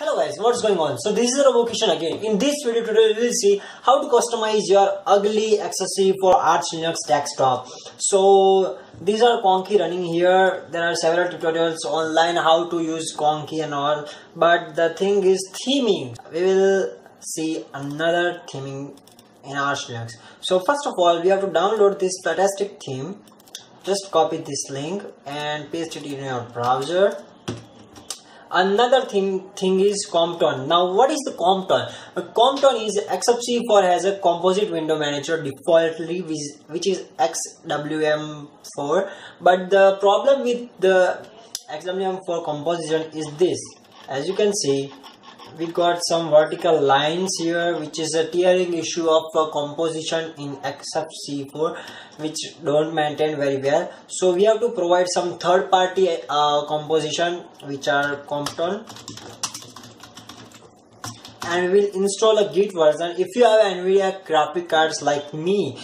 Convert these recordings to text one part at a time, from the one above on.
Hello guys, what's going on? So this is Robo again. In this video tutorial, we will see how to customize your ugly accessory for Arch Linux desktop. So these are Conky running here. There are several tutorials online how to use Conky and all. But the thing is theming. We will see another theming in Arch Linux. So first of all, we have to download this Flatastic theme. Just copy this link and paste it in your browser another thing thing is Compton. Now, what is the Compton? A Compton is XFCE4 has a composite window manager defaultly, which is xfwm4. But the problem with the xfwm4 composition is this. As you can see, we got some vertical lines here which is a tearing issue of composition in XFCE4 which don't maintain very well. So we have to provide some third party uh, composition which are Compton and we'll install a git version. If you have nvidia graphic cards like me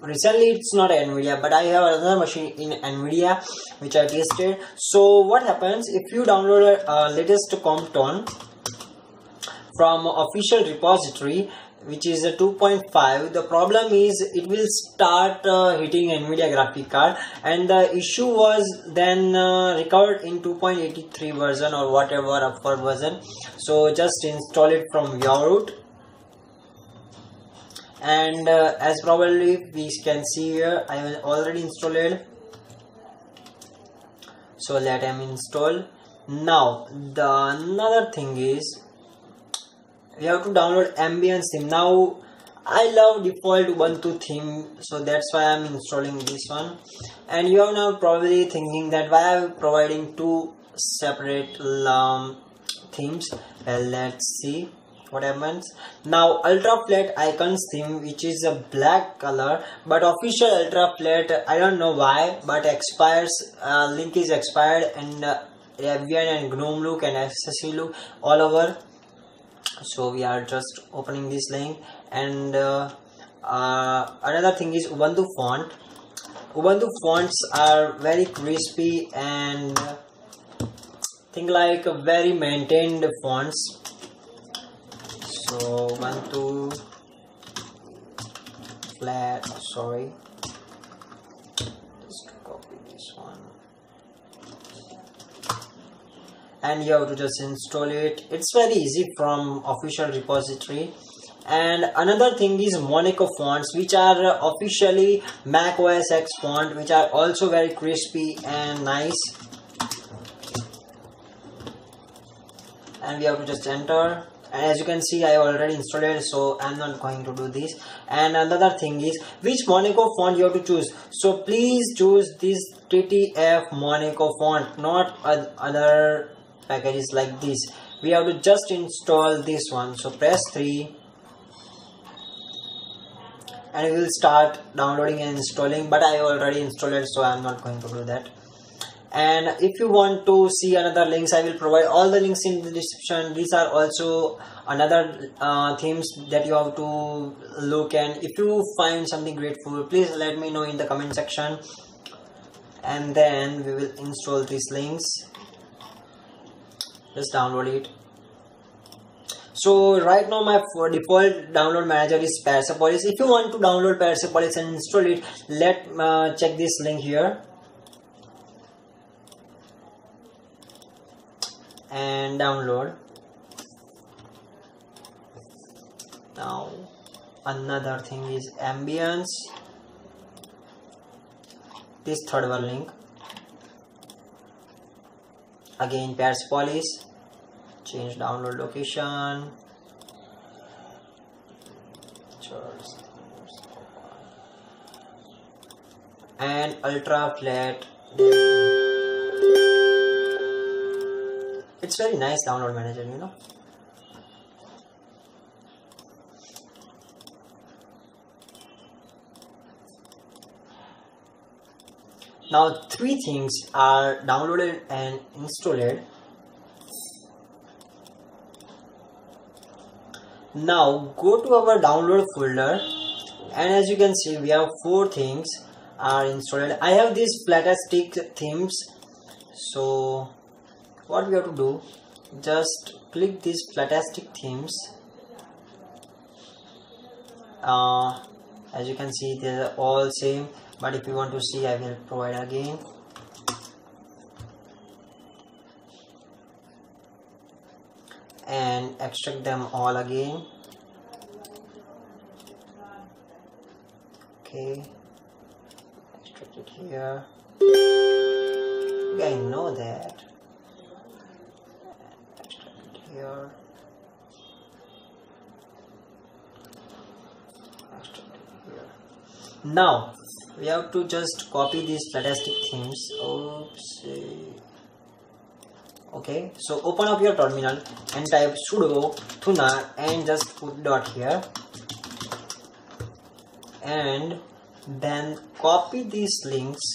recently it's not nvidia but i have another machine in nvidia which i tested. So what happens if you download a uh, latest compton from official repository which is a 2.5 the problem is it will start uh, hitting nvidia graphic card. And the issue was then uh, recovered in 2.83 version or whatever upward version. So just install it from your root and uh, as probably we can see here i have already installed. So let them install. Now the another thing is we have to download Ambiance theme now i love default ubuntu theme so that's why i'm installing this one. And you are now probably thinking that why i'm providing two separate um, themes? Well let's see what happens. Now ultra flat icons theme which is a black color but official ultra flat i don't know why but expires uh, link is expired and uh, and GNOME look and SSE look all over so we are just opening this link and uh, uh, another thing is ubuntu font. Ubuntu fonts are very crispy and think like very maintained fonts. So ubuntu flat sorry and you have to just install it. It's very easy from official repository. And another thing is Monaco fonts which are officially Mac OS X font which are also very crispy and nice. And we have to just enter. And as you can see I already installed it so I'm not going to do this. And another thing is which Monaco font you have to choose? So please choose this TTF Monaco font not other packages like this we have to just install this one. So press 3 and it will start downloading and installing but I already installed it so I'm not going to do that. And if you want to see another links I will provide all the links in the description. These are also another uh, themes that you have to look and if you find something grateful please let me know in the comment section. And then we will install these links just download it so right now my default download manager is Persepolis. If you want to download Persepolis and install it, let uh, check this link here. And download. Now another thing is Ambiance. This third one link. Again Persepolis change download location. And ultra flat. It's very nice download manager you know. Now three things are downloaded and installed now go to our download folder and as you can see we have four things are installed. I have these Flatastic themes. So what we have to do just click these Flatastic themes. Uh, as you can see they're all same but if you want to see I will provide again and extract them all again. Okay. Extract it here. I know that. Extract it here. Extract it here. Now we have to just copy these Flatastic themes oops okay so open up your terminal and type sudo thunar and just put dot here. And then copy these links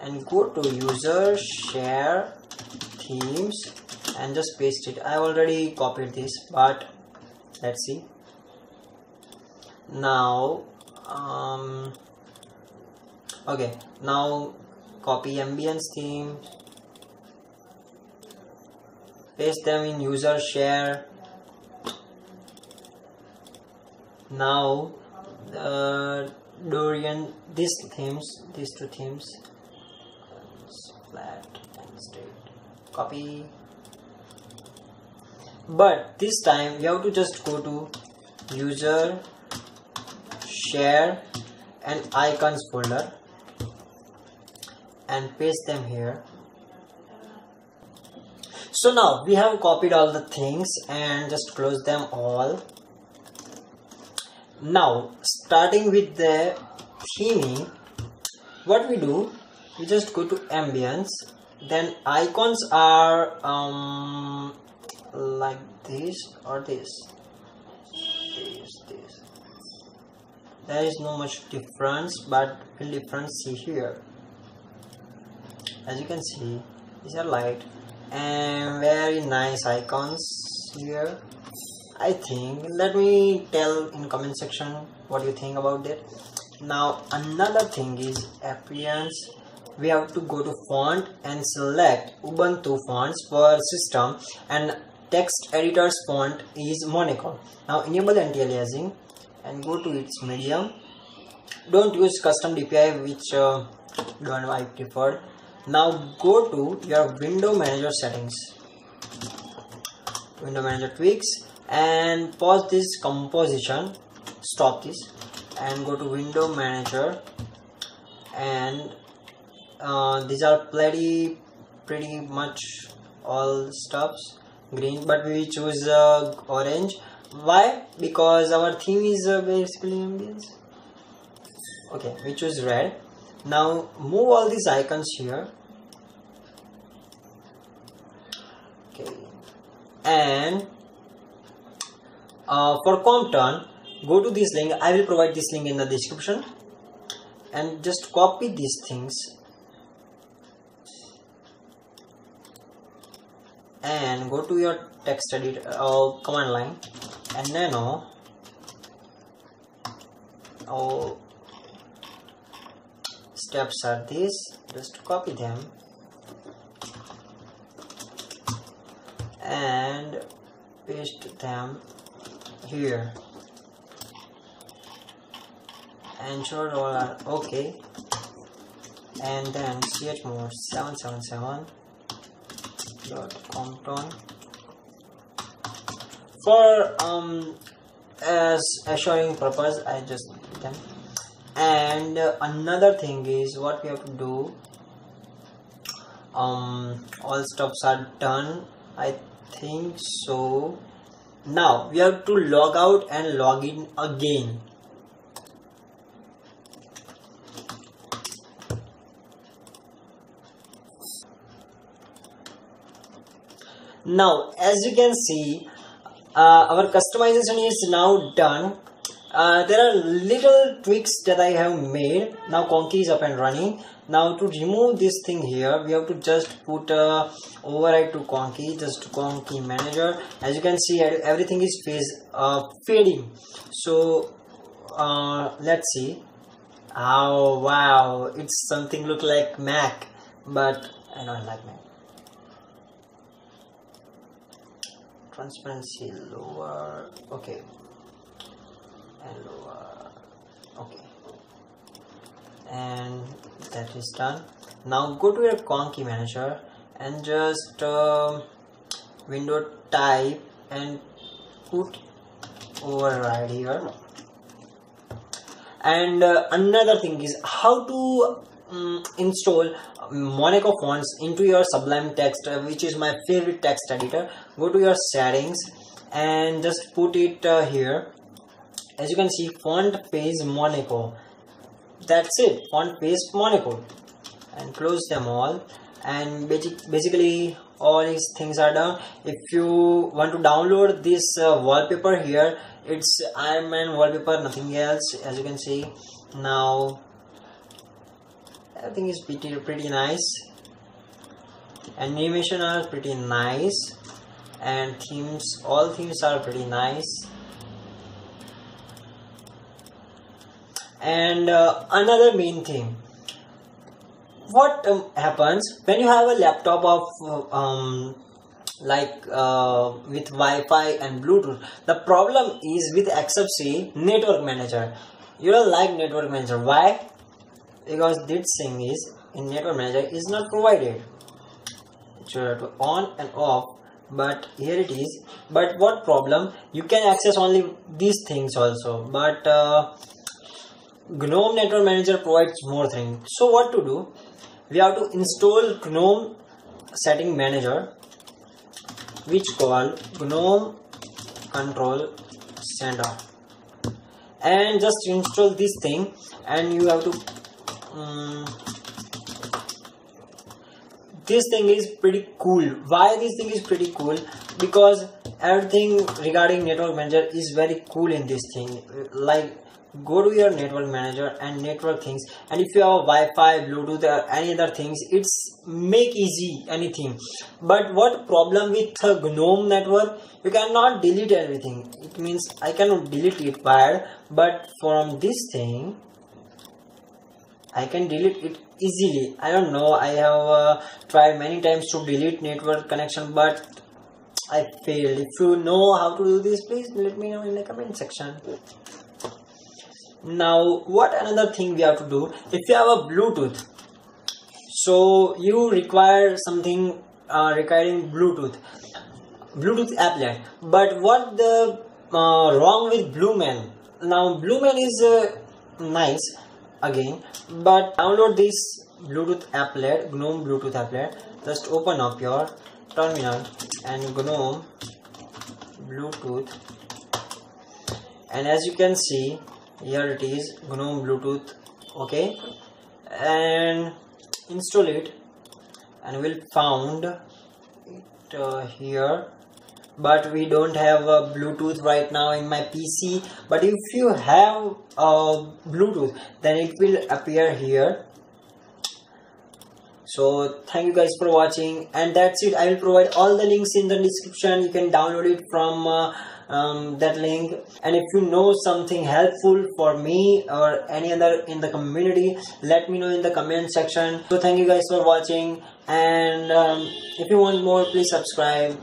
and go to user share themes and just paste it. I already copied this but let's see. Now um okay now copy Ambiance theme paste them in user share. Now uh, Dorian these themes these two themes flat and straight copy. But this time you have to just go to user share and icons folder and paste them here so now we have copied all the things and just close them all. Now starting with the theming what we do we just go to Ambiance. Then icons are um like this or this. This this. There is no much difference but difference see here. As you can see these are light and very nice icons here. I think let me tell in comment section what you think about that now another thing is appearance we have to go to font and select Ubuntu fonts for system and text editor's font is Monaco now enable anti-aliasing and go to its medium. Don't use custom DPI which uh, don't I prefer now go to your window manager settings. Window manager tweaks and pause this composition. Stop this and go to window manager. And uh, these are pretty pretty much all stuffs. Green but we choose uh, orange. Why? Because our theme is uh, basically Ambiance. Okay we choose red now move all these icons here. Okay. And uh, for Compton go to this link. I will provide this link in the description. And just copy these things. And go to your text editor uh, command line. And nano. Oh steps are these. Just copy them. And paste them here. Ensure all are okay. And then chmod 777 dot compton for um as assuring purpose i just them and another thing is what we have to do um all stops are done i think so. Now we have to log out and log in again. Now as you can see uh, our customization is now done uh, there are little tweaks that I have made. Now Conky is up and running. Now to remove this thing here we have to just put a override to Conky just Conky manager. As you can see everything is phase uh, fading. So uh, let's see. Oh wow it's something look like Mac but I don't like Mac. Transparency lower. Okay and lower okay. And that is done. Now go to your conky manager and just uh, window type and put override here. And uh, another thing is how to um, install Monaco fonts into your Sublime text uh, which is my favorite text editor. Go to your settings and just put it uh, here as you can see font face Monaco. That's it. Font face Monaco. And close them all. And basic, basically all these things are done. If you want to download this uh, wallpaper here it's Iron Man wallpaper nothing else as you can see. Now I think it's pretty pretty nice. Animation are pretty nice. And themes all themes are pretty nice and uh, another main thing what um, happens when you have a laptop of um, like uh, with Wi-Fi and Bluetooth. The problem is with XFCE Network Manager. You don't like Network Manager. Why? Because this thing is in Network Manager is not provided. Have to on and off. But here it is. But what problem? You can access only these things also. But uh, GNOME Network Manager provides more things. So what to do? We have to install GNOME Setting Manager which called gnome control center and just install this thing and you have to um, this thing is pretty cool why this thing is pretty cool because everything regarding network manager is very cool in this thing like go to your network manager and network things. And if you have wi-fi bluetooth or any other things it's make easy anything. But what problem with the gnome network? You cannot delete everything. It means i cannot delete it wire but from this thing i can delete it easily. I don't know. I have uh, tried many times to delete network connection but i failed. If you know how to do this please let me know in the comment section now what another thing we have to do if you have a bluetooth so you require something uh, requiring bluetooth bluetooth applet. But what the uh, wrong with blueman now blueman is uh, nice again but download this bluetooth applet gnome bluetooth applet. Just open up your terminal and gnome bluetooth. And as you can see here it is gnome bluetooth okay? And install it. And we'll found it uh, here. But we don't have a bluetooth right now in my pc but if you have a bluetooth then it will appear here. So thank you guys for watching. And that's it. I will provide all the links in the description. You can download it from uh, um, that link. And if you know something helpful for me or any other in the community let me know in the comment section. So thank you guys for watching. And um, if you want more please subscribe